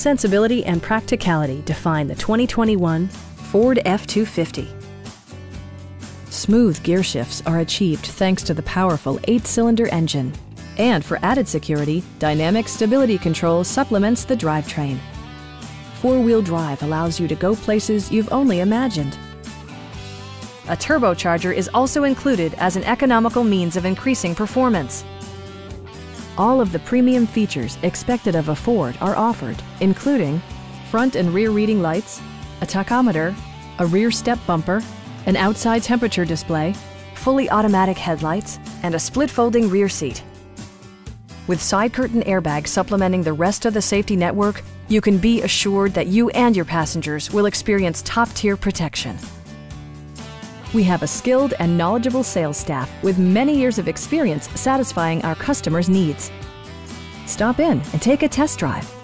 Sensibility and practicality define the 2021 Ford F-250. Smooth gear shifts are achieved thanks to the powerful eight-cylinder engine. And for added security, Dynamic Stability Control supplements the drivetrain. Four-wheel drive allows you to go places you've only imagined. A turbocharger is also included as an economical means of increasing performance. All of the premium features expected of a Ford are offered, including front and rear reading lights, a tachometer, a rear step bumper, an outside temperature display, fully automatic headlights, and a split folding rear seat. With side curtain airbags supplementing the rest of the safety network, you can be assured that you and your passengers will experience top-tier protection. We have a skilled and knowledgeable sales staff with many years of experience satisfying our customers' needs. Stop in and take a test drive.